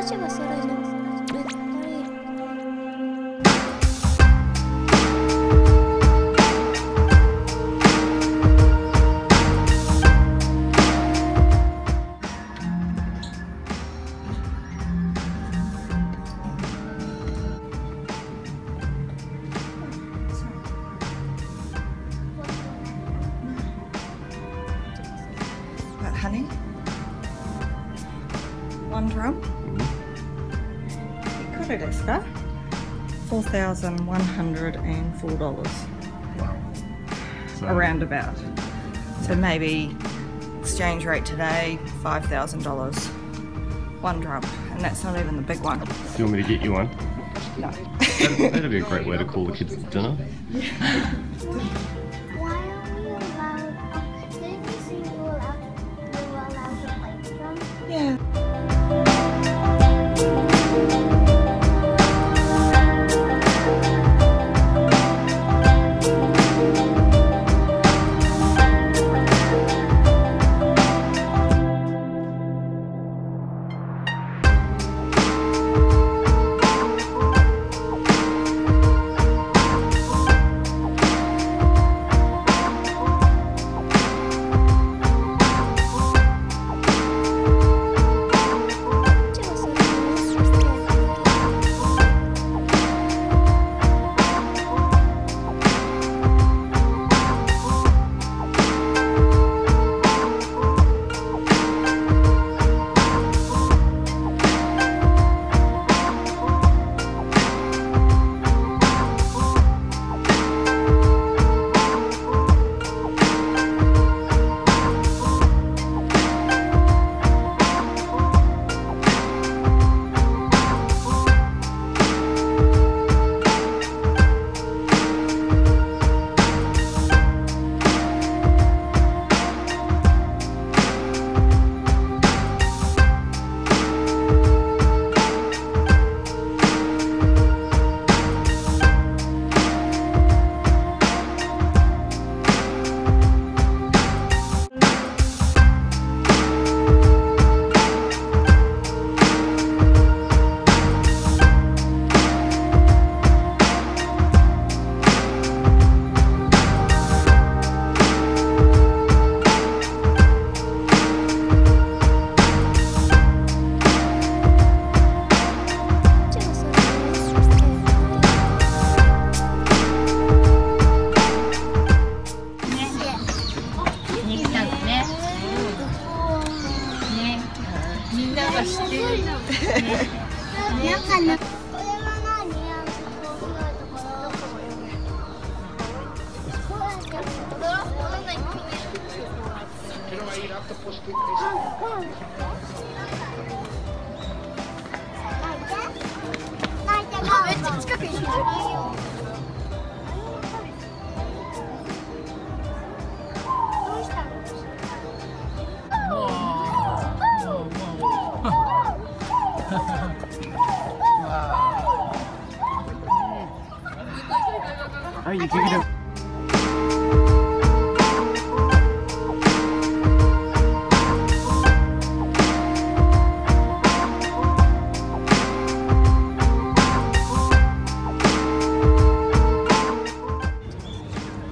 私はそれの いくらですか $4,104 So, around about. So maybe exchange rate today $5,000. One drum, and that's not even the big one. Do you want me to get you one? No. That'd, that'd be a great way to call the kids to dinner. か知ってる。なんかね。近くに。Give it a.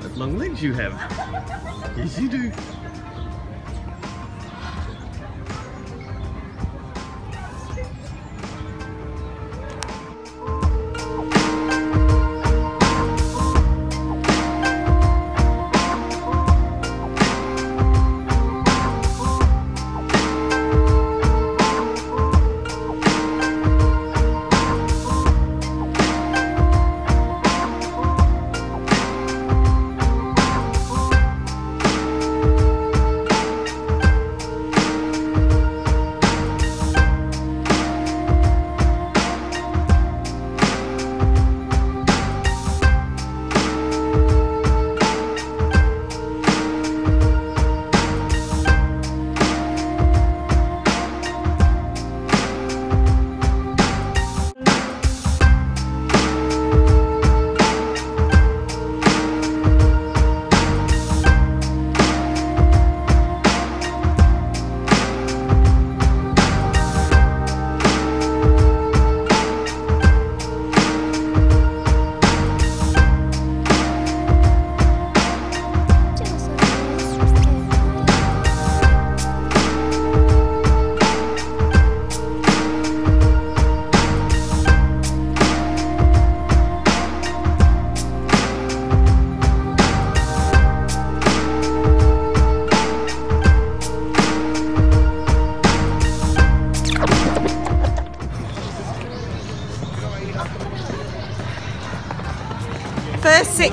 What long legs you have. Yes, you do.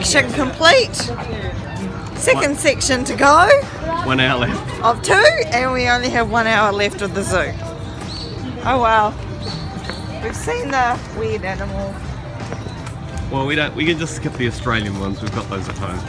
Section complete. Second section to go One hour left. of two, and we only have one hour left of the zoo. Oh wow. We've seen the weird animal. Well, we don't. We can just skip the Australian ones. We've got those at home.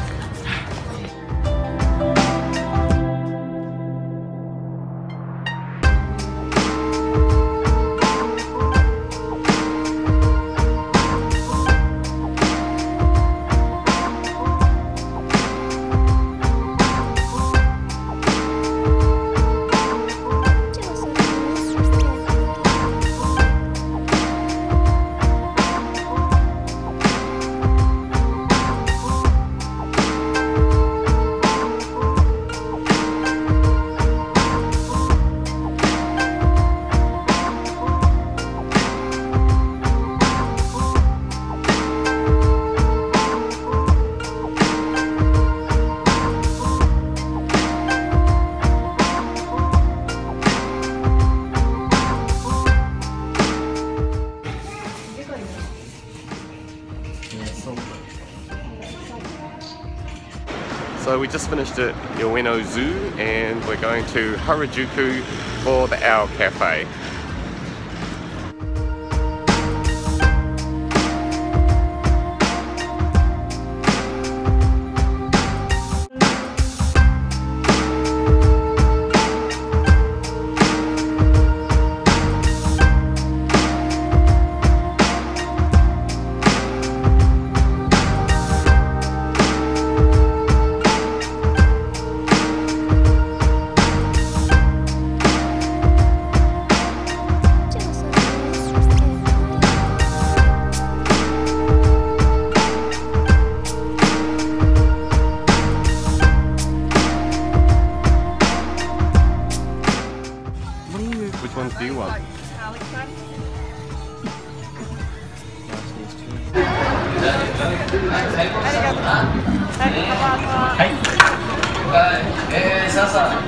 We just finished at Ueno Zoo and we're going to Harajuku for the Owl Cafe.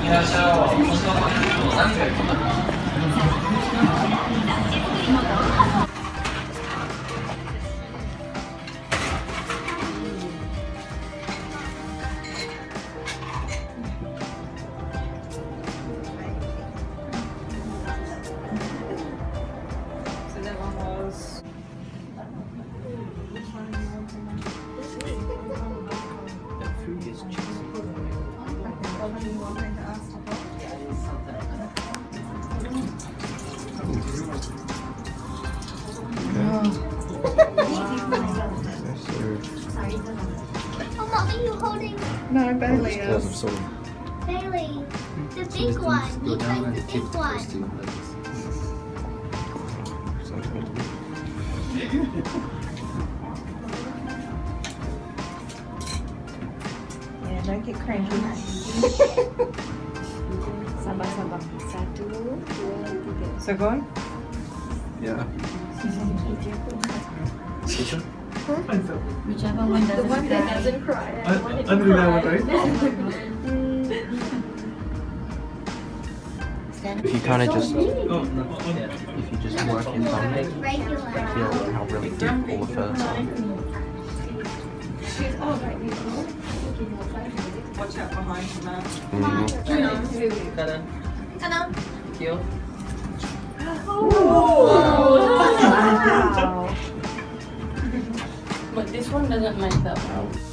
いらっしゃい。No, Bailey is. Bailey? The big one. You take the big one. Yeah, don't get cranky. Sabar sabar. Satu, dua, tiga. So go on. Yeah. Whichever one doesn't cry. I, I don't know what I Stand If you kind of just, Oh, if you just work your thumb, you Regular. feel how really deep all the furs are. Watch out behind you, man. Mm-hmm. But this one doesn't match that well.